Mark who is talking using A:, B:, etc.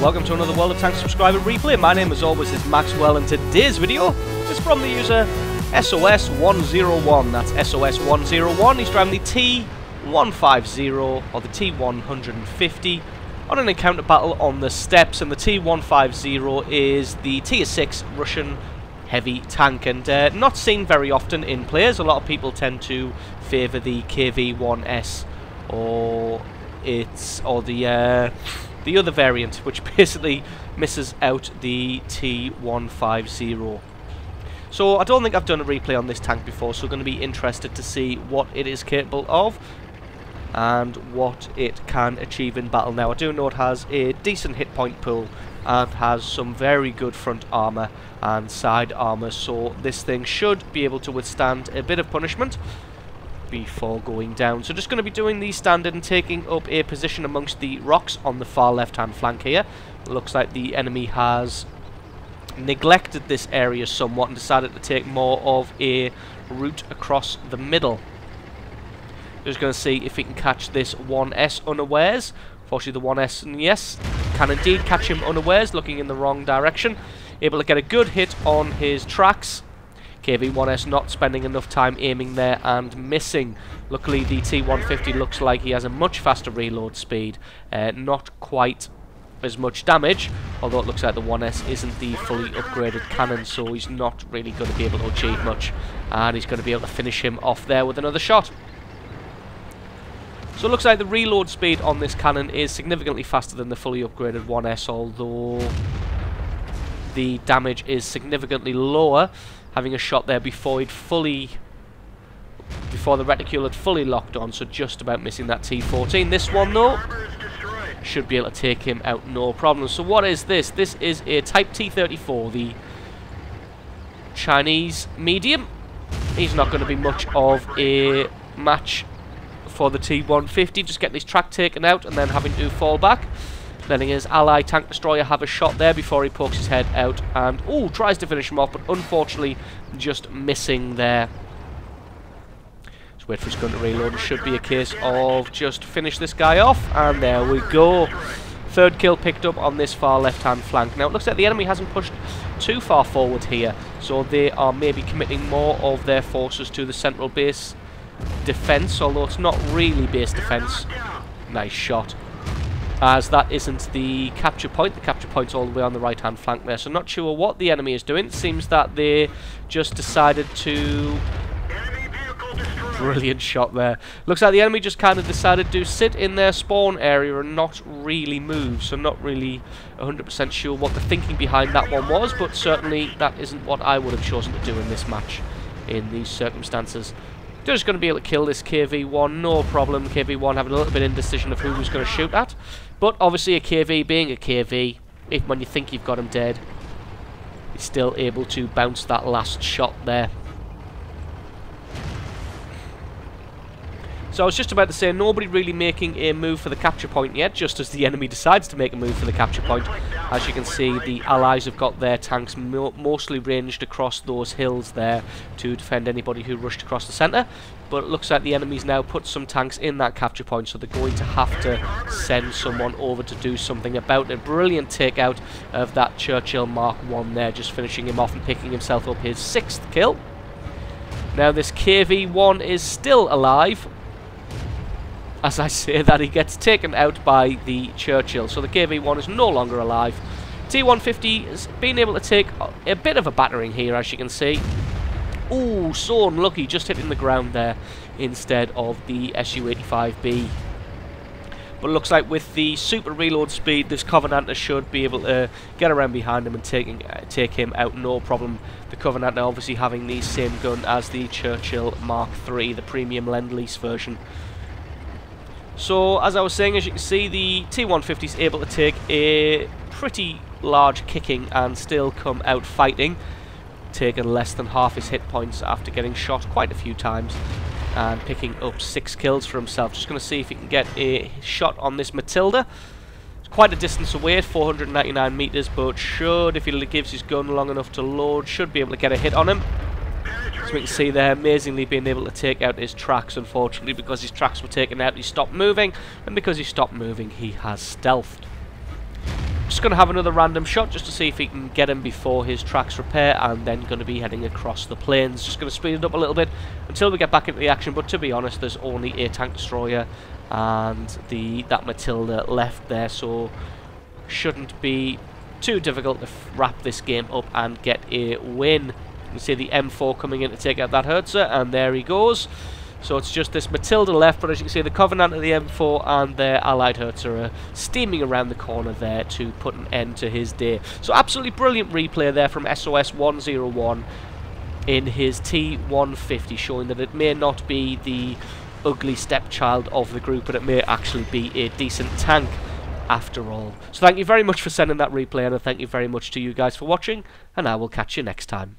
A: welcome to another World of Tanks subscriber replay. My name as always is Maxwell and today's video is from the user SOS101. That's SOS101. He's driving the T150 or the T150 on an encounter battle on the Steppes and the T150 is the Tier 6 Russian heavy tank and uh, not seen very often in players. A lot of people tend to favour the KV-1S or it's or the uh, the other variant, which basically misses out the T150. So I don't think I've done a replay on this tank before, so I'm going to be interested to see what it is capable of and what it can achieve in battle. Now I do know it has a decent hit point pool and has some very good front armour and side armour, so this thing should be able to withstand a bit of punishment before going down. So just going to be doing the standard and taking up a position amongst the rocks on the far left hand flank here. looks like the enemy has neglected this area somewhat and decided to take more of a route across the middle. Just going to see if he can catch this 1S unawares. Fortunately the 1S, yes, can indeed catch him unawares, looking in the wrong direction. Able to get a good hit on his tracks KV-1S not spending enough time aiming there and missing. Luckily the T-150 looks like he has a much faster reload speed, uh, not quite as much damage, although it looks like the 1S isn't the fully upgraded cannon, so he's not really going to be able to achieve much, and he's going to be able to finish him off there with another shot. So it looks like the reload speed on this cannon is significantly faster than the fully upgraded 1S, although the damage is significantly lower having a shot there before he'd fully before the reticule had fully locked on, so just about missing that T14. This one, though, should be able to take him out no problem. So what is this? This is a Type T34, the Chinese medium. He's not going to be much of a match for the T150. Just get this track taken out and then having to fall back letting his ally tank destroyer have a shot there before he pokes his head out and oh tries to finish him off but unfortunately just missing there. Just wait for his gun to reload. It should be a case of just finish this guy off and there we go. Third kill picked up on this far left hand flank. Now it looks like the enemy hasn't pushed too far forward here so they are maybe committing more of their forces to the central base defense although it's not really base defense nice shot as that isn't the capture point. The capture point's all the way on the right-hand flank there, so not sure what the enemy is doing. It seems that they just decided to... Brilliant shot there. Looks like the enemy just kind of decided to sit in their spawn area and not really move, so not really 100% sure what the thinking behind that one was, but certainly that isn't what I would have chosen to do in this match in these circumstances. Just going to be able to kill this KV-1, no problem. KV-1 having a little bit of indecision of who was going to shoot at. But obviously a KV being a KV, if when you think you've got him dead, he's still able to bounce that last shot there. So I was just about to say, nobody really making a move for the capture point yet, just as the enemy decides to make a move for the capture point. As you can see, the allies have got their tanks mo mostly ranged across those hills there to defend anybody who rushed across the centre. But it looks like the enemy's now put some tanks in that capture point, so they're going to have to send someone over to do something about it. Brilliant takeout of that Churchill Mark 1 there, just finishing him off and picking himself up his sixth kill. Now this KV-1 is still alive, as I say that he gets taken out by the Churchill. So the KV-1 is no longer alive. T-150 has been able to take a bit of a battering here, as you can see. Ooh, so unlucky, just hitting the ground there instead of the Su-85B. But looks like with the super reload speed, this Covenanter should be able to get around behind him and taking, uh, take him out no problem. The Covenanter obviously having the same gun as the Churchill Mark III, the premium Lend-Lease version. So, as I was saying, as you can see, the T-150 is able to take a pretty large kicking and still come out fighting, taking less than half his hit points after getting shot quite a few times and picking up six kills for himself. Just going to see if he can get a shot on this Matilda. It's quite a distance away, 499 metres, but should, if he gives his gun long enough to load, should be able to get a hit on him. As we can see there, amazingly being able to take out his tracks, unfortunately, because his tracks were taken out, he stopped moving, and because he stopped moving, he has stealthed. Just going to have another random shot just to see if he can get him before his tracks repair and then going to be heading across the plains. Just going to speed it up a little bit until we get back into the action but to be honest there's only a tank destroyer and the that Matilda left there so shouldn't be too difficult to wrap this game up and get a win. You can see the M4 coming in to take out that Hetzer and there he goes. So it's just this Matilda left, but as you can see, the Covenant of the M4 and their allied Hetzer are steaming around the corner there to put an end to his day. So absolutely brilliant replay there from SOS 101 in his T150, showing that it may not be the ugly stepchild of the group, but it may actually be a decent tank after all. So thank you very much for sending that replay, and thank you very much to you guys for watching, and I will catch you next time.